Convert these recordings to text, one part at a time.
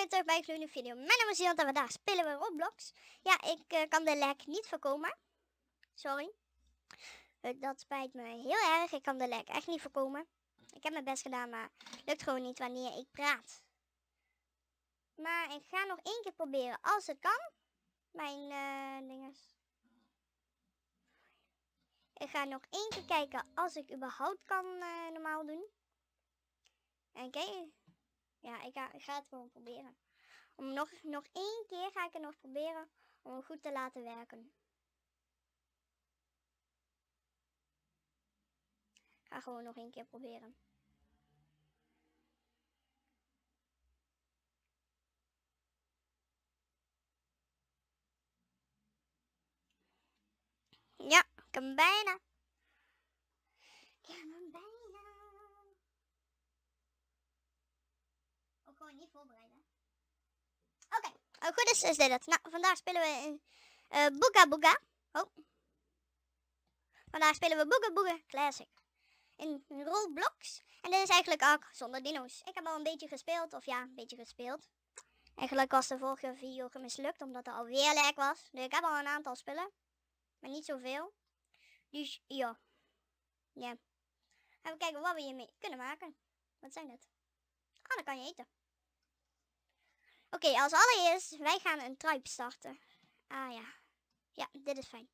weer terug bij een nieuwe video. Mijn naam is Jan en vandaag spelen we Roblox. Ja, ik eh, kan de lek niet voorkomen. Sorry. Uh, dat spijt me heel erg. Ik kan de lek echt niet voorkomen. Ik heb mijn best gedaan, maar lukt gewoon niet wanneer ik praat. Maar ik ga nog één keer proberen als het kan. Mijn uh, dinges. Ik ga nog één keer kijken als ik überhaupt kan normaal doen. En kijk, ja, ik ga, het gewoon proberen. Om nog, nog één keer ga ik het nog proberen om het goed te laten werken. Ik ga gewoon nog één keer proberen. Ja, ik hem bijna. Ik Oké, oh, goed is, is dit het. Nou, vandaag spelen we in uh, Booga Booga. Oh. Vandaag spelen we Booga Booga Classic. In Roblox. En dit is eigenlijk ook zonder dino's. Ik heb al een beetje gespeeld, of ja, een beetje gespeeld. Eigenlijk was de vorige video mislukt, omdat er alweer lek was. Dus ik heb al een aantal spullen. Maar niet zoveel. Dus ja. Ja. Even kijken wat we hiermee kunnen maken. Wat zijn het? Ah, dan kan je eten. Oké, als allereerst, wij gaan een tribe starten. Ah ja. Ja, dit is fijn.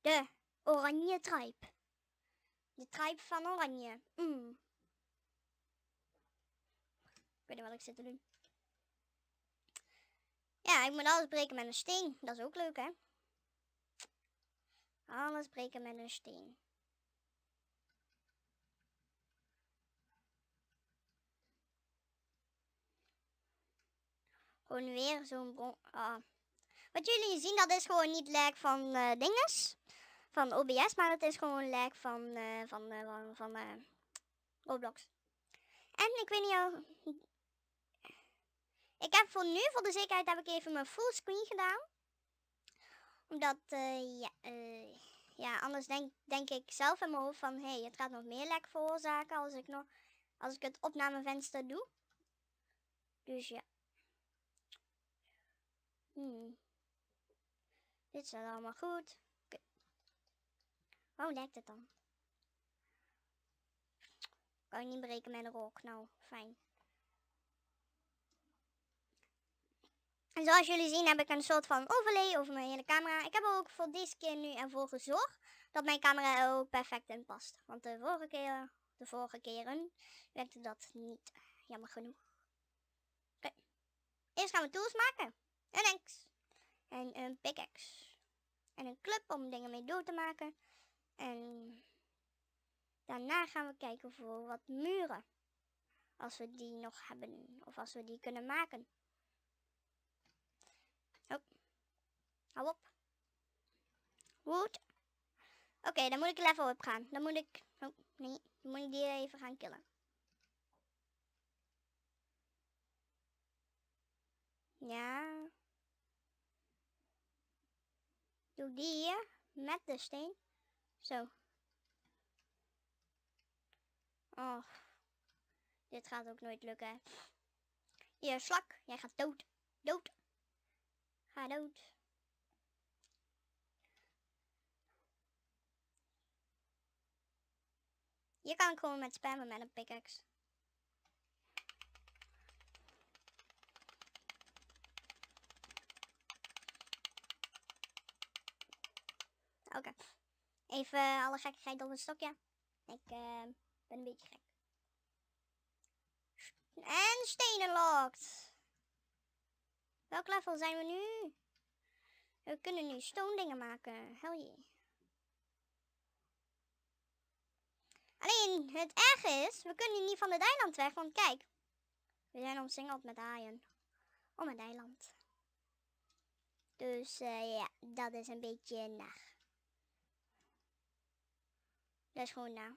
De oranje tribe. De tribe van oranje. Mm. Ik weet niet wat ik zit te doen. Ja, ik moet alles breken met een steen. Dat is ook leuk, hè? Alles breken met een steen. Gewoon weer zo'n bron. Ah. Wat jullie zien, dat is gewoon niet lag van uh, dinges. Van OBS, maar het is gewoon lag van, uh, van, uh, van, van Roblox. En ik weet niet al. Ik heb voor nu, voor de zekerheid, heb ik even mijn full screen gedaan. Omdat, ja, ja, anders denk, denk ik zelf in mijn hoofd van, hé, hey, het gaat nog meer lag veroorzaken als ik, nog, als ik het opnamevenster doe. Dus ja. Hmm. Dit staat allemaal goed. Okay. Waarom lijkt het dan? Kan je niet breken met een rok. Nou, fijn. En zoals jullie zien heb ik een soort van overlay over mijn hele camera. Ik heb ook voor deze keer nu ervoor gezorgd dat mijn camera er ook perfect in past. Want de vorige keer, de vorige keren werkte dat niet. Jammer genoeg. Oké. Eerst gaan we tools maken. Een X. En een pickaxe. En een club om dingen mee door te maken. En daarna gaan we kijken voor wat muren. Als we die nog hebben. Of als we die kunnen maken. Oh. Hou op. Wood. Oké, dan moet ik level op gaan. Dan moet ik... Oh, nee. Dan moet ik die even gaan killen. Ja. Doe die hier met de steen. Zo. Oh. Dit gaat ook nooit lukken. Hier, slak. Jij gaat dood. Dood. Ga dood. Je kan gewoon met spammen met een pickaxe. Oké. Even alle gekkigheid op een stokje. Ik uh, ben een beetje gek. En stenen locked. Welk level zijn we nu? We kunnen nu stoondingen maken. Hell yeah. Alleen, het erg is, we kunnen niet van het eiland weg, want kijk. We zijn omsingeld met haaien. Om het eiland. Dus uh, ja, dat is een beetje naar. Dat is gewoon nou.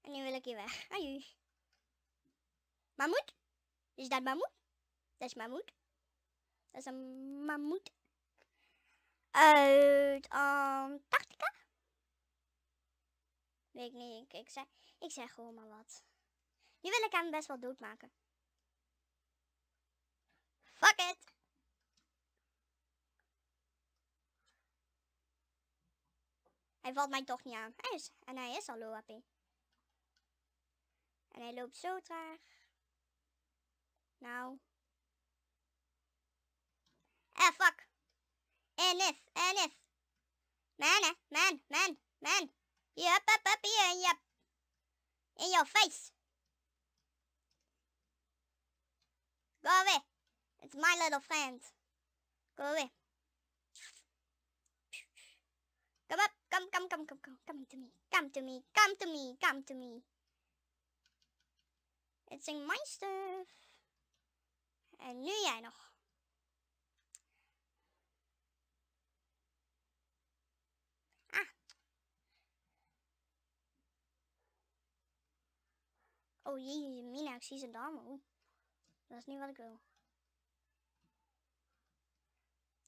En nu wil ik hier weg. Aju. Mammoet? Is dat mammoet? Dat is mammoet. Dat is een mammoet. Uit Antarctica. Weet ik niet. Ik, zeg, ik zeg gewoon maar wat. Nu wil ik hem best wel doodmaken. Fuck it! Hij valt mij toch niet aan. Hij is, en hij is al low. En hij loopt zo traag. Nou. Eh, fuck. En if, en if. Man, man, man, man. Yup, up, up here, yup. In your face. Go away. It's my little friend. Go away. Come up, come, come, come, come, come, come to me. Come to me, come to me, come to me. It's in my stuff. En nu jij nog. Ah. Oh jee, Mina, ik zie ze dame. Dat is niet wat ik wil.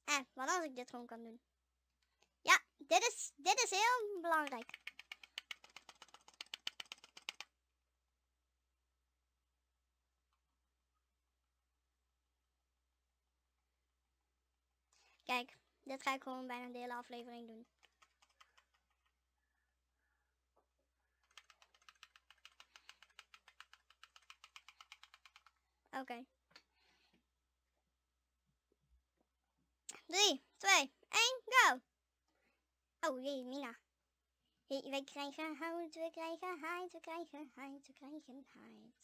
Eh, wat als ik dit gewoon kan doen? Dit is, dit is heel belangrijk. Kijk, dit ga ik gewoon bijna de hele aflevering doen. Oké. 3, 2, 1, go! Oh jee, Mina. Hey, wij krijgen hout, we krijgen heid, we krijgen heid, we krijgen heid.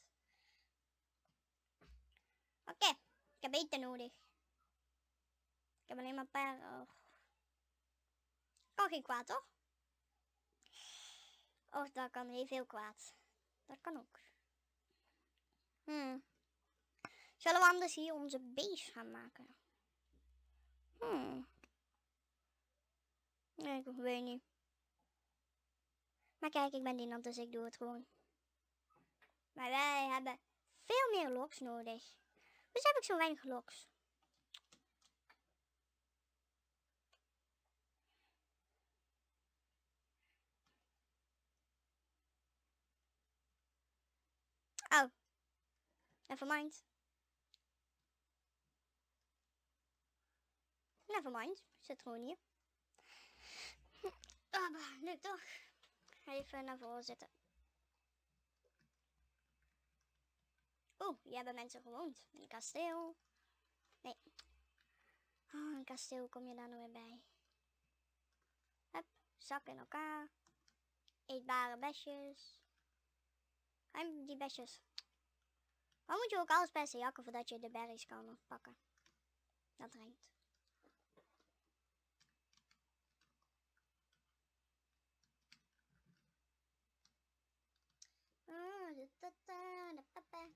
Oké, ik heb eten nodig. Ik heb alleen maar een paar... Oh. Kan geen kwaad, toch? Of dat kan heel veel kwaad. Dat kan ook. Hmm. Zullen we anders hier onze beest gaan maken? Hmm. Nee, ik weet niet. Maar kijk, ik ben die dus ik doe het gewoon. Maar wij hebben veel meer loks nodig. Dus heb ik zo weinig loks. Oh. Never mind. Never mind. Zit gewoon hier. Ah, lukt toch. Even naar voren zitten. Oeh, hier hebben mensen gewoond. Een kasteel. Nee. Oh, een kasteel kom je daar nou weer bij. Hup, zak in elkaar. Eetbare besjes. En die besjes. Waarom moet je ook alles bessen jakken voordat je de berries kan pakken? Dat rijmt.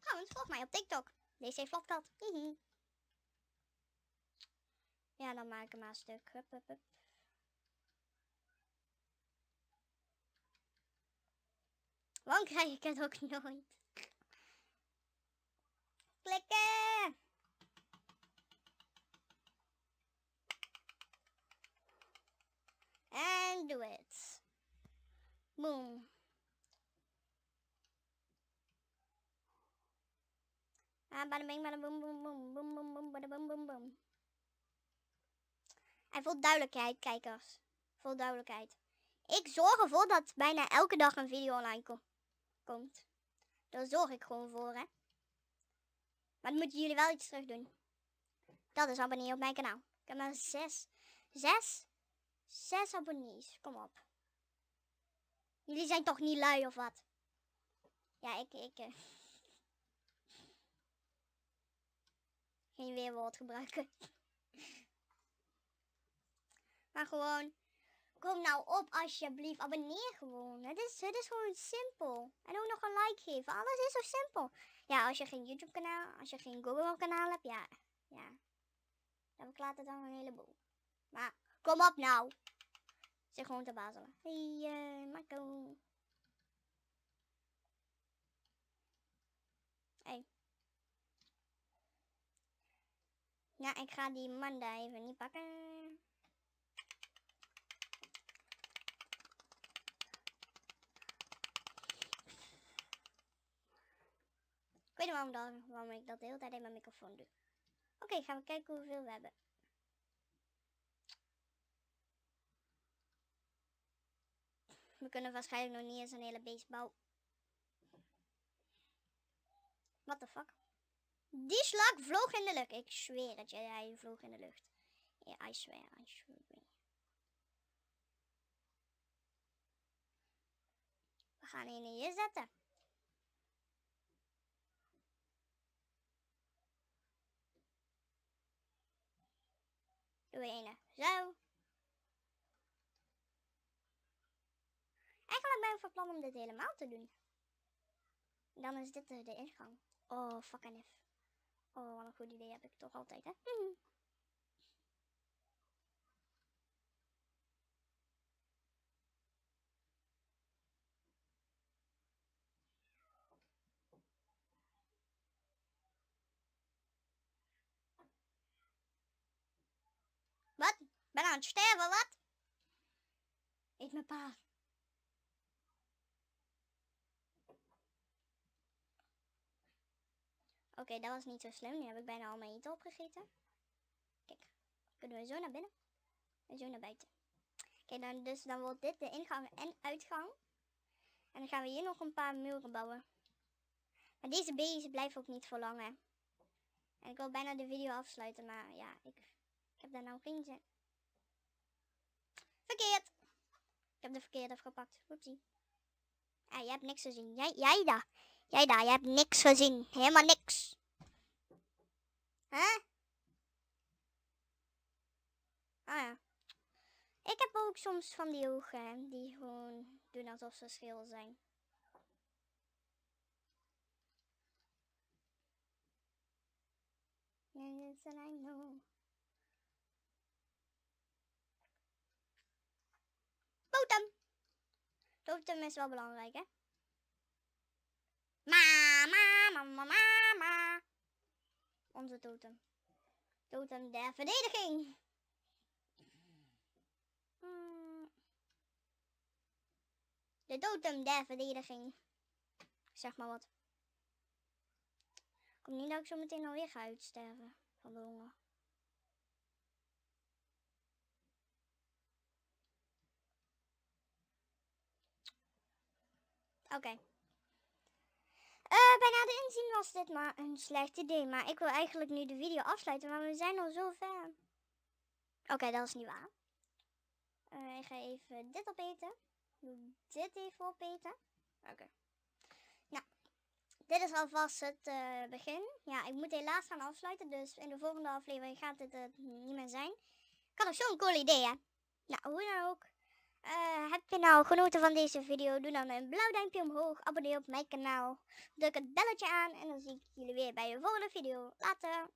Trouwens, volg mij op TikTok. DC Vlogkat. Ja, dan maak ik hem maar een stuk. Hup, hup, hup. Krijg ik het ook nooit? Klikken! En doe het. Boom. En vol duidelijkheid, kijkers. Vol duidelijkheid. Ik zorg ervoor dat bijna elke dag een video online komt. Daar zorg ik gewoon voor, hè. Maar dan moeten jullie wel iets terug doen. Dat is abonnee op mijn kanaal. Ik heb maar zes, zes, zes abonnees. Kom op. Jullie zijn toch niet lui of wat? Ja, ik, ik... Uh... Geen weerwoord gebruiken. maar gewoon Kom nou op alsjeblieft. Abonneer gewoon. Het is, het is gewoon simpel. En ook nog een like geven. Alles is zo simpel. Ja, als je geen YouTube kanaal, als je geen Google kanaal hebt, ja. Ja. Dan verklaart het dan een heleboel. Maar kom op nou. Zeg gewoon te bazelen. Hey, uh, Marco. Ja, ik ga die manda even niet pakken. Ik weet niet waarom, dan, waarom ik dat de hele tijd in mijn microfoon doe. Oké, gaan we kijken hoeveel we hebben. We kunnen waarschijnlijk nog niet eens een hele base bouwen. What the fuck? Die slag vloog in de lucht. Ik zweer het je, hij vloog in de lucht. Ja, I swear, I swear. We gaan een hier zetten. Doe ene. Zo. Eigenlijk ben ik van plan om dit helemaal te doen. Dan is dit de, ingang. Oh, fucking if. Oh, wat een goed idee heb ik toch altijd, hè? Wat? Ben aan het sterven, wat? Eet mijn pa. Oké, dat was niet zo slim. Nu heb ik bijna al mijn eten opgegeten. Kijk, kunnen we zo naar binnen en zo naar buiten. Oké, dan, dus dan wordt dit de ingang en uitgang. En dan gaan we hier nog een paar muren bouwen. Maar deze beesten blijven ook niet voor lang, hè. En ik wil bijna de video afsluiten, maar ja, ik, ik heb daar nou geen zin. Verkeerd! Ik heb de verkeerde afgepakt. Oepsie. Ah, je hebt niks gezien. Jij, jij daar. Jij daar, je hebt niks gezien. Helemaal niks. Huh? Ah ja. Ik heb ook soms van die ogen die gewoon doen alsof ze schil zijn. And know. Totem. Totem is wel belangrijk, hè? Mama, mama, mama. Onze totem. Totem der verdediging. Hmm. De totem der verdediging. Zeg maar wat. Kom niet dat ik zo meteen alweer ga uitsterven van de honger. Oké. Uh, bij nader inzien was dit maar een slecht idee. Maar ik wil eigenlijk nu de video afsluiten, maar we zijn al zo ver. Oké, dat is niet waar. Uh, ik ga even dit opeten. Doe dit even opeten. Oké. Nou, dit is alvast het uh, begin. Ja, ik moet helaas gaan afsluiten, dus in de volgende aflevering gaat dit het niet meer zijn. Had nog zo'n cool idee, hè. Nou, hoe dan ook. Uh, heb je nou genoten van deze video? Doe dan een blauw duimpje omhoog. Abonneer op mijn kanaal. Druk het belletje aan. En dan zie ik jullie weer bij de volgende video. Later.